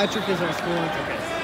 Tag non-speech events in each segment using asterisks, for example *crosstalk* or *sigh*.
Patrick is our school.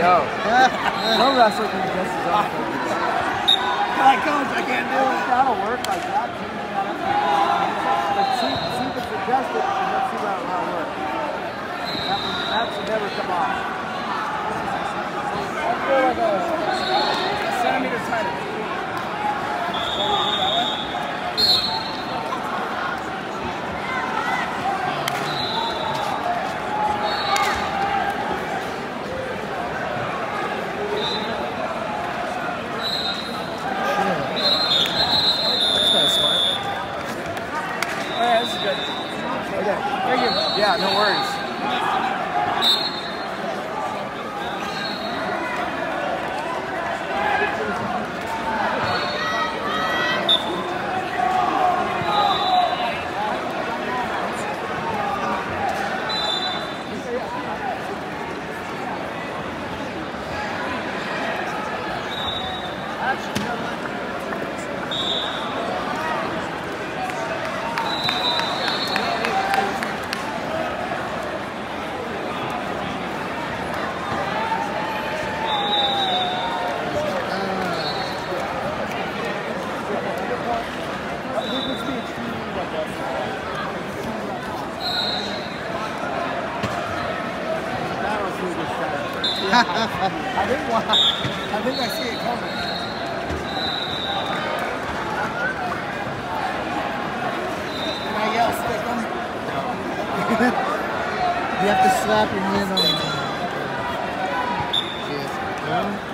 No. *laughs* no wrestler can be just as awesome. Like, coach, I can't do it. That'll work like that. changing. But see, see if it's and let's see how how it works. That, one- that should never come off. Yeah, this is good. Okay. Thank you. Yeah, no worries. That was really good stuff. I think why, I think I see it coming. I? You have to slap your hand on. No?